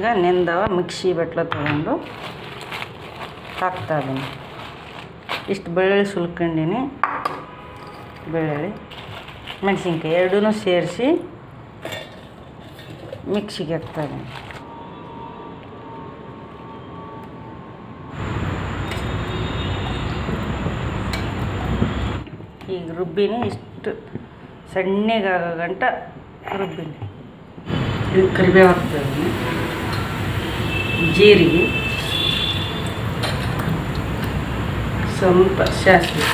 ಈಗ ನೆಂದವ ಮಿಕ್ಸಿ ಬಟ್ಲ ತೊಗೊಂಡು ಹಾಕ್ತಾ ಇದ್ದೀನಿ ಇಷ್ಟು ಬೆಳ್ಳುಳ್ಳಿ ಸುಲ್ಕೊಂಡಿನಿ. ಬೆಳ್ಳುಳ್ಳಿ, ಮೆಣಸಿನ್ಕಾಯಿ ಎರಡೂ ಸೇರಿಸಿ ಮಿಕ್ಸಿಗೆ ಹಾಕ್ತಾ ಇದ್ದೀನಿ ಈಗ ರುಬ್ಬಿನಿ, ಇಷ್ಟು ಸಣ್ಣಗಾಗೋ ಗಂಟ ರುಬ್ಬಿನಿ. ಇದು ಕರಿಬೇವು ಹಾಕ್ತಾ ಇದ್ದೀನಿ ಜೀರಿಗೆ ಸ್ವಲ್ಪ ಸಾಸಿವೆ